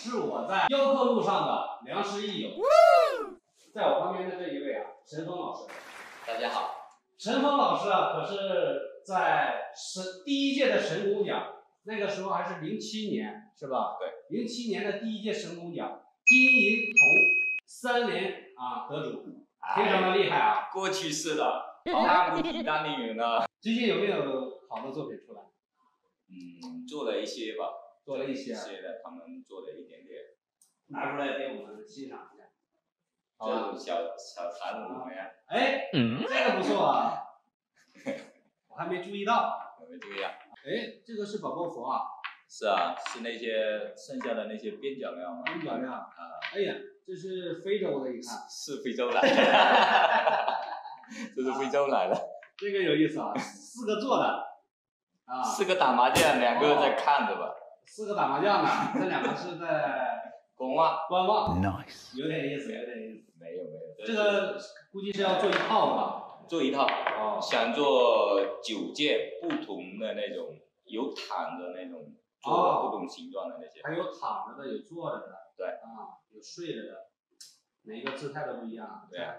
友，是我在雕刻路上的良师益友。在我旁边的这一位啊，陈峰老师。大家好，陈峰老师啊，可是在神第一届的神工奖，那个时候还是零七年，是吧？对，零七年的第一届神工奖，金银铜三连啊得主，非常的厉害啊。过去式的，当不提当年勇呢。最近有没有好的作品出来？嗯，做了一些吧，做了一些他们做了一点点。拿出来给我们欣赏一下。这种小小产品怎么样？哎，这个不错啊，我还没注意到。有没有注意啊？哎，这个是宝宝佛啊，是啊，是那些剩下的那些边角料吗？边角料。啊，哎呀，这是非洲的，一看是非洲来的，这是非洲来的，这个有意思啊，四个坐的啊，四个打麻将，两个在看着吧。四个打麻将的，这两个是在观望观望，Nice. 有点意思，有点意思。没有没有，这个估计是要做一套的做一套，哦，想做九件不同的那种，有躺的那种，做的不同形状的那些。还有躺着的，有坐着的，对啊，有睡着的，每一个姿态都不一样。对啊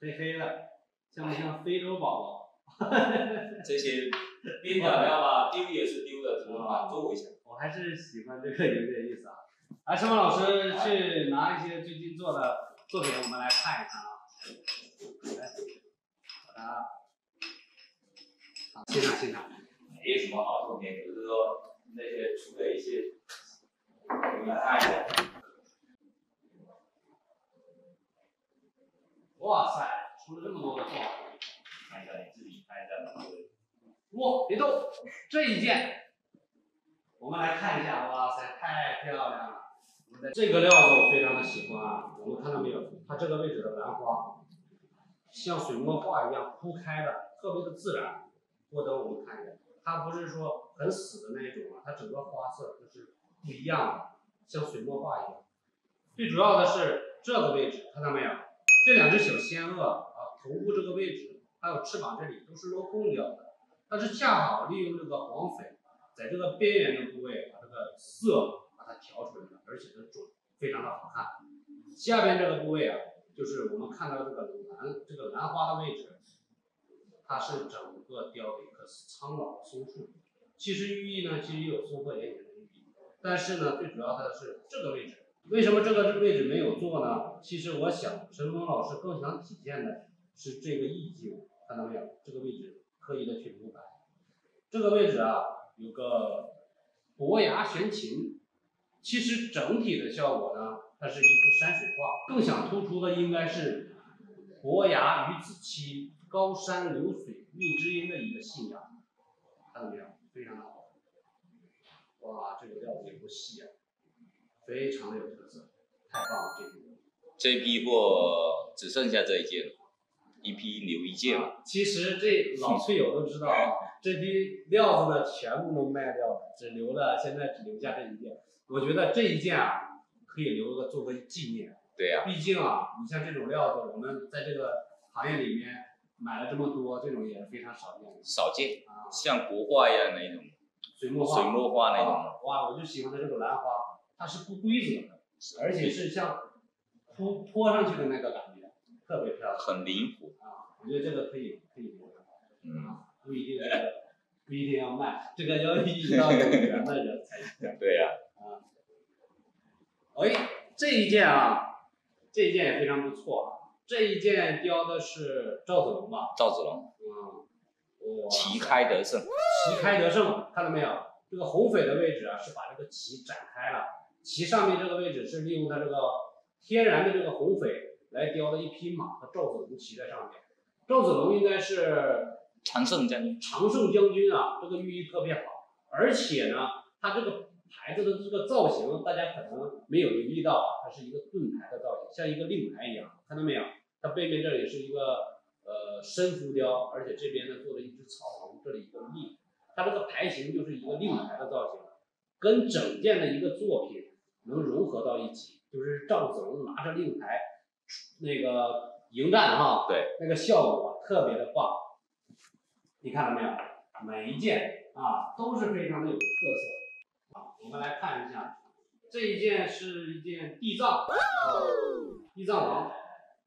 黑黑的，像不像非洲宝宝？这些边角料吧，丢也是丢的，只能把它做一下。我还是喜欢这个，有点意思啊。来，申峰老师去拿一些最近做的作品，我们来看一看啊。来，把它，啊，欣赏欣赏。没什么好作品，就是说那些出的一些，我们来看一下。哇塞，出了这么多的画。看一下你自己看一下能不能哇，别动，这一件，我们来看一下，哇塞，太漂亮了。这个料子我非常的喜欢啊，我们看到没有？它这个位置的兰花，像水墨画一样铺开的，特别的自然。过灯我们看一下，它不是说很死的那一种啊，它整个花色就是不一样的，像水墨画一样。最主要的是这个位置，看到没有？这两只小仙鹤啊，头部这个位置，还有翅膀这里都是镂空雕的。它是恰好利用这个黄翡，在这个边缘的部位把这个色把它调出来了，而且是准，非常的好看。下边这个部位啊，就是我们看到这个兰这个兰花的位置，它是整个雕的一棵苍老的松树。其实寓意呢，其实也有松鹤延年的寓意，但是呢，最主要它是这个位置。为什么这个位置没有做呢？其实我想，陈峰老师更想体现的是这个意境，看到没有？这个位置刻意的去留白。这个位置啊，有个伯牙悬琴。其实整体的效果呢，它是一幅山水画，更想突出的应该是伯牙与子期、高山流水遇知音的一个信仰。看到没有？非常的好。哇，这个料子也不细啊，非常的有特色，太棒了！这批这批货只剩下这一件了，一批留一件嘛。啊，其实这老翠友都知道啊，这批料子呢全部都卖掉了，只留了现在只留下这一件。我觉得这一件啊，可以留个做个纪念。对呀、毕竟啊，你像这种料子，我们在这个行业里面买了这么多，这种也是非常少见的少见，啊。像国画一样那种水墨画，水墨画那种，啊哇，我就喜欢它这个兰花，它是不规则的，而且是像铺泼上去的那个感觉，特别漂亮很灵活。啊。我觉得这个可以可以留着。嗯，不一定这个不一定要卖，这个要遇到有缘的人才行 对呀、啊。哎，这一件啊，这一件也非常不错啊。这一件雕的是赵子龙吧？赵子龙嗯，哇，旗开得胜，旗开得胜，看到没有？这个红翡的位置啊，是把这个旗展开了，旗上面这个位置是利用它这个天然的这个红翡来雕的一匹马和赵子龙骑在上面。赵子龙应该是常胜将军。常胜将军啊，这个寓意特别好，而且呢，它这个牌子的这个造型，大家可能没有留意到啊，它是一个盾牌的造型，像一个令牌一样，看到没有？它背面这里是一个呃深浮雕，而且这边呢做了一只草龙，这里一个立，它这个牌型就是一个令牌的造型，跟整件的一个作品能融合到一起，就是赵子龙拿着令牌那个迎战哈，对，那个效果特别的棒。你看到没有？每一件啊都是非常的有特色啊。我我们来看一下，这一件是一件地藏，地藏王。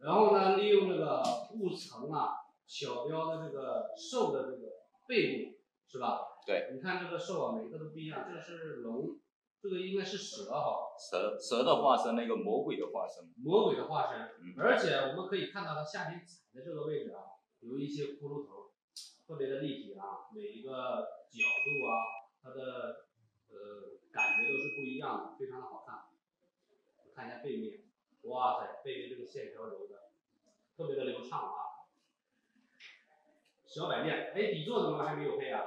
然后呢，利用这个雾层啊，小雕的这个兽的这个背部，是吧？对。你看这个兽啊，每个都不一样。这是龙，这个应该是蛇哈。蛇蛇的化身，那个魔鬼的化身。魔鬼的化身。嗯。而且我们可以看到它下面踩的这个位置啊，有一些骷髅头，特别的立体啊，每一个角度啊，它的呃感觉都是不一样的，非常的好看。看一下背面。哇塞，背面这个线条揉的特别的流畅啊！小摆件，哎，底座怎么还没有配啊？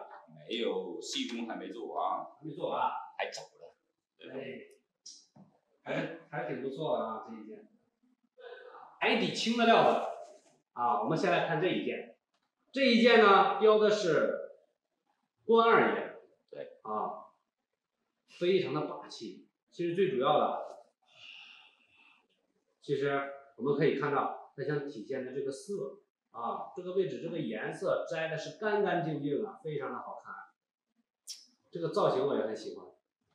没有，细工还没做完。还没做完？还早还还挺不错的啊，这一件。海底青的料子啊，我们先来看这一件。这一件呢，雕的是关二爷。对。啊，非常的霸气。其实最主要的。其实我们可以看到，它想体现的这个色啊，这个位置这个颜色摘的是干干净净的，非常的好看。这个造型我也很喜欢，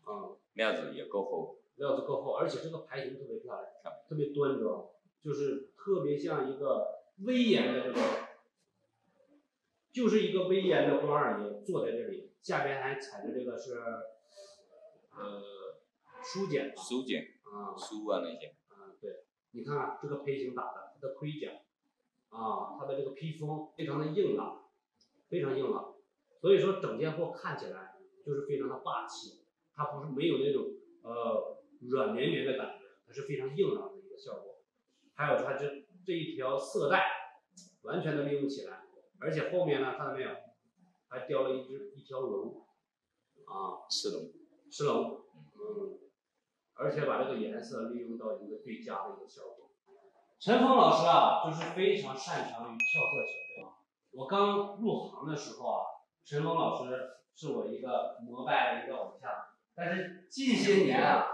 啊，料子也够厚，料子够厚，而且这个牌型特别漂亮，特别端庄，就是特别像一个威严的这个，就是一个威严的关二爷坐在这里，下边还踩着这个是，呃，书简，书简，啊，书啊那些。你看这个胚型打的，它的盔甲，啊，它的这个披风非常的硬朗，非常硬朗，所以说整件货看起来就是非常的霸气，它不是没有那种呃软绵绵的感觉，它是非常硬朗的一个效果。还有它这这一条色带，完全的利用起来，而且后面呢看到没有，还雕了一只一条龙，啊，是龙，是龙，嗯。而且把这个颜色利用到一个最佳的一个效果。陈峰老师啊，就是非常擅长于跳色小雕。我刚入行的时候啊，陈峰老师是我一个膜拜的一个偶像。但是近些年啊，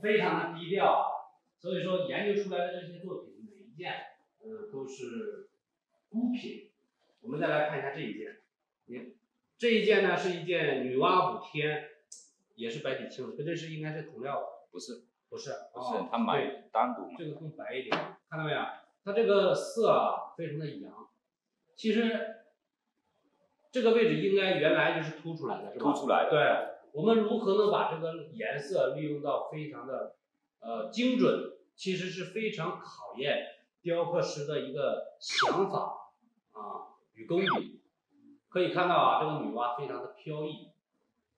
非常的低调，所以说研究出来的这些作品每一件，呃，都是孤品。我们再来看一下这一件，你这一件呢是一件女娲补天，也是白底青，跟这是应该是同料的。不是，不是，不是，他买单独这个更白一点，看到没有？它这个色啊，非常的阳。其实这个位置应该原来就是凸出来的，是吧？凸出来的。对，我们如何能把这个颜色利用到非常的呃精准？其实是非常考验雕刻师的一个想法啊与功底。可以看到啊，这个女娲非常的飘逸，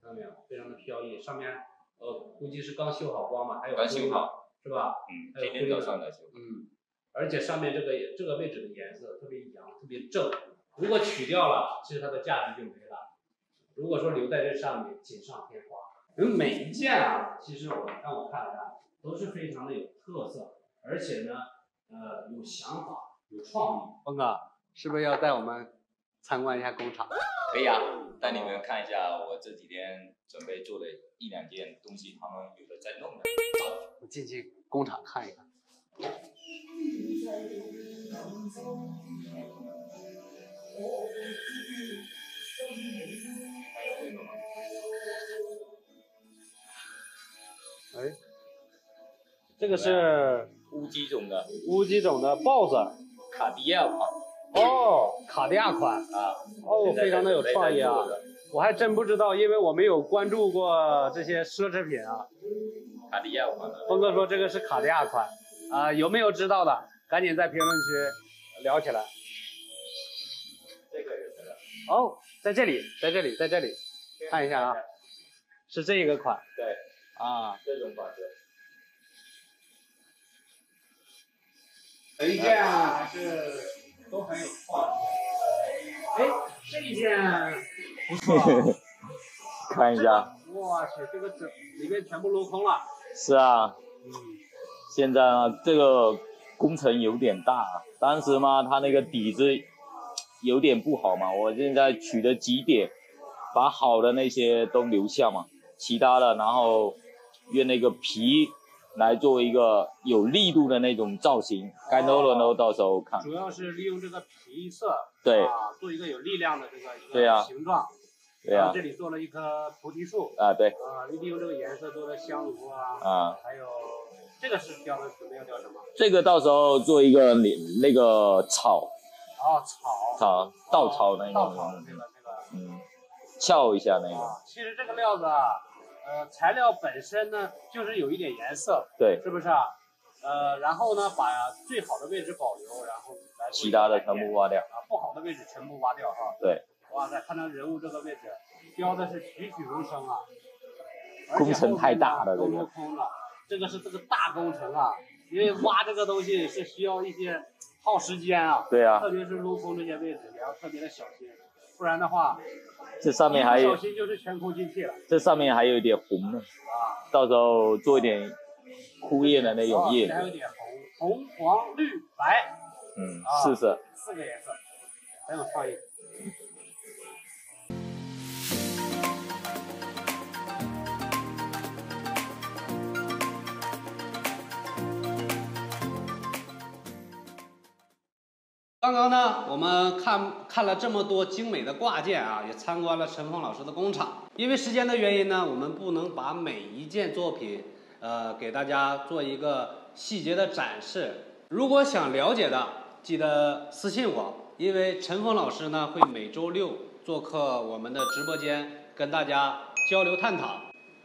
看到没有？非常的飘逸，上面。呃，估计是刚修好光嘛，还有修好，是吧？嗯，今天早上才修。嗯，而且上面这个这个位置的颜色特别阳，特别正。如果取掉了，其实它的价值就没了。如果说留在这上面，锦上添花。因为每一件啊，其实我让我看来都是非常的有特色，而且呢，呃，有想法，有创意。峰哥，是不是要带我们参观一下工厂？可以啊，带你们看一下我这几天准备做的。一两件东西，他们有的在弄呢。我进去工厂看一看。这个是乌鸡种的，乌鸡种的豹子，卡地亚款。哦，卡地亚款啊，哦，非常的有创意啊。我还真不知道，因为我没有关注过这些奢侈品啊。卡地亚款。峰哥说这个是卡地亚款，啊，有没有知道的？赶紧在评论区聊起来。这个也。哦，在这里，在这里，在这里，看一下啊，是这一个款。对。啊。这种款式。一件还是都很有创意。哎，这一件。不错，看一下。我去，这个整里面全部镂空了。是啊。嗯。现在啊，这个工程有点大。当时嘛，它那个底子有点不好嘛，我现在取的几点，把好的那些都留下嘛，其他的然后用那个皮来做一个有力度的那种造型，该弄的都到时候看。主要是利用这个皮色。对。啊，做一个有力量的这个一个形状。对啊这，里做了一棵菩提树，啊对，啊，利用这个颜色做的香炉啊，啊，还有这个是雕的准备要雕什么？这个到时候做一个那那个草哦，草，草稻草那稻草的个，这个这个。嗯，翘一下那个，啊，其实这个料子啊，呃，材料本身呢就是有一点颜色，对，是不是啊？呃，然后呢，把最好的位置保留，然后来其他的全部挖掉，啊，不好的位置全部挖掉哈。对，哇塞，看到人物这个位置，雕的是栩栩如生啊。工程太大了后面呢这个都镂空了，这个是这个大工程啊，因为挖这个东西是需要一些耗时间啊，对啊，特别是镂空这些位置也要特别的小心，不然的话，这上面还有小心就是全空进气了这上面还有一点红呢，啊。到时候做一点枯叶的那种叶子，还有点红，红、黄、绿、白嗯啊，试试。四个颜色，很有创意。刚刚呢，我们看看了这么多精美的挂件啊，也参观了陈峰老师的工厂。因为时间的原因呢，我们不能把每一件作品，呃，给大家做一个细节的展示。如果想了解的，记得私信我，因为陈峰老师呢会每周六做客我们的直播间，跟大家交流探讨。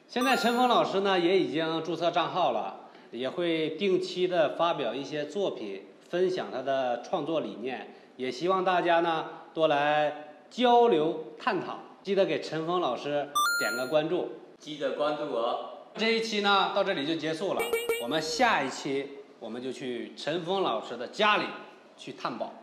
现在陈峰老师呢也已经注册账号了，也会定期的发表一些作品，分享他的创作理念，也希望大家呢多来交流探讨。记得给陈峰老师点个关注。记得关注我。这一期呢到这里就结束了，我们下一期我们就去陈峰老师的家里去探宝。